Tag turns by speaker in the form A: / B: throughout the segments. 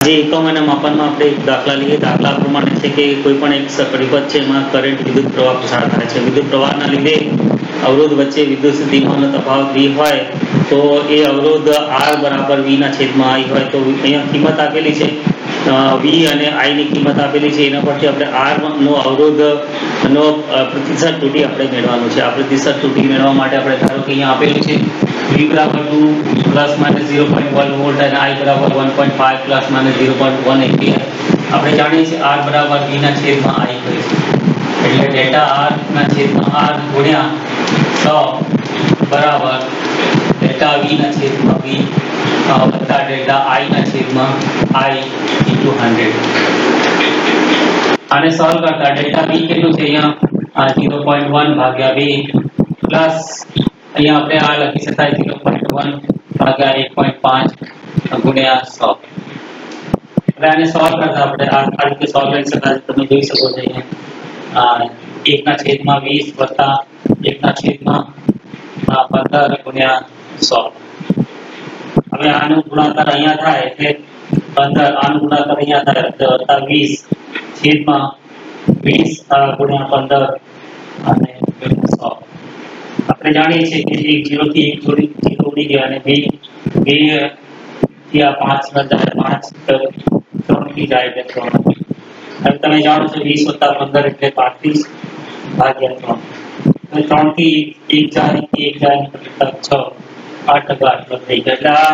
A: આજે એકમ અને માપનમાં આપણે દાખલા લઈએ, દાખલા પ્રમાણે છે કે કોઈ પણ એક સકડી છે એમાં કરંટ વિદ્યુત પ્રવાહ પસાર થાય છે. વિદ્યુત પ્રવાહના લીધે અવરોધ વચ્ચે વિદ્યુત સ્થિતિમાનનો તફાવત v હોય, તો એ અવરોધ r બરાબર v ના છેદમાં i હોય, તો અહીંયા કિંમત આપેલી છે. વી અને i ની કિંમત આપેલી છે. એના પરથી આપણે r નો અવરોધ નો પ્રતિસાદ તૂટી આપણે મેળવવાનો છે. આ પ્રતિસાદ તૂટી મેળવવા માટે આપણે ધારો કે અહીંયા આપેલું છે વી બરાબર two plus minus zero point one volt અને આઈ બરાબર one point five plus minus zero point one ampere આપણે જાણીએ છીએ આર બરાબર વીના છેદમાં આઈ કહે એટલે ડેટા આરના છેદમાં આર ગુણ્યા સો બરાબર ડેટા વીના છેદમાં વી વત્તા ડેટા આઈના છેદમાં આઈ ઇન્ટુ હંડ્રેડ વત્તા ડેલ્ટા i ના છેદમાં i into 100 આને સોલ્વ કરતા ડેલ્ટા v કેટલું છે અહીંયા આ 0.1 ભાગ્યા 2 પ્લસ અહીંયા આપણે આ લખી શકાય 0.1 ભાગ્યા 1.5 ગુણ્યા 100 હવે આને સોલ્વ કરતા આપણે આ આ રીતે સોલ્વ કરી શકાય છે. તમે જોઈ શકો છો અહીંયા આ એકના છેદમાં 20 વત્તા એકના છેદમાં આ 15 ગુણ્યા 100 હવે આનો ગુણાકાર અહીંયા થાય એટલે 15 આનો ગુણાકાર અહીંયા થાય એટલે વત્તા 20 છેદમાં 20 અ, ગુણ્યા 15 અને ગુણ્યા 100 આપણે જાણીએ છીએ કે એક જીરો થી એક જોડી જીરો ઉડી ગયા અને બે બે થી આ પાંચ ના જાય પાંચ તો ત્રણ થી જાય એટલે ત્રણ હવે તમે જાણો છો વીસ વત્તા પંદર એટલે પાંત્રીસ ભાગ્યા ત્રણ હવે ત્રણ થી એક જાય એક જાય એટલે છ આઠ ટકા આટલો થઈ ગયો એટલે આ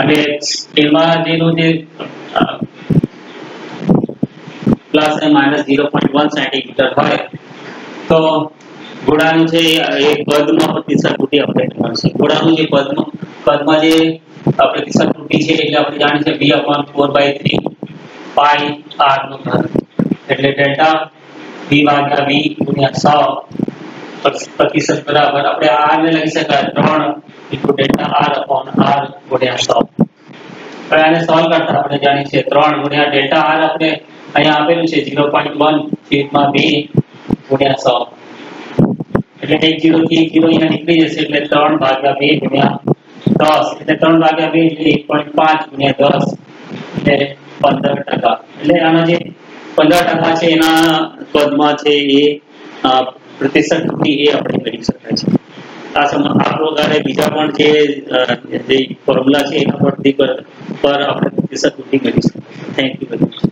A: અને એમાં જેનું જે પ્લસ અને minus zero point one centimetre હોય તો ઘોડાનું છે એ પદમાં પ્રતિશત તૂટી આપણે મળશે ઘોડાનું જે પદમાં પદમાં જે અ, પ્રતિશત તૂટી છે એટલે આપણે જાણીએ છીએ b upon four by three pi r નો ઘન એટલે ડેલ્ટા b ભાગ્યા v ગુણ્યા સો પ્રતિશત બરાબર આપણે r ને લખી શકાય ત્રણ into delta r upon r ગુણ્યા સો હવે આને સોલ્વ કરતા આપણે જાણીએ છીએ ત્રણ ગુણ્યા ડેલ્ટા r આપણે અહીંયા આપેલું છે ઝીરો પોઈન્ટ વન છેદમાં બે ગુણ્યા સો એટલે એક જીરો થી એક જીરો અહીંયા નીકળી જશે એટલે ત્રણ ભાગ્યા બે ગુણ્યા દસ એટલે ત્રણ ભાગ્યા બે એટલે એક પોઈન્ટ પાંચ ગુણ્યા દસ એટલે પંદર ટકા એટલે આના જે પંદર ટકા છે એના પદમાં છે એ અ, પ્રતિશત તૂટી એ આપણે કરી શકાય છે આ સમ આ પ્રકારે બીજા પણ જે અ, જે ફોર્મ્યુલા છે એના પરથી पर आप किसी को नहीं कर सकते। Thank you very much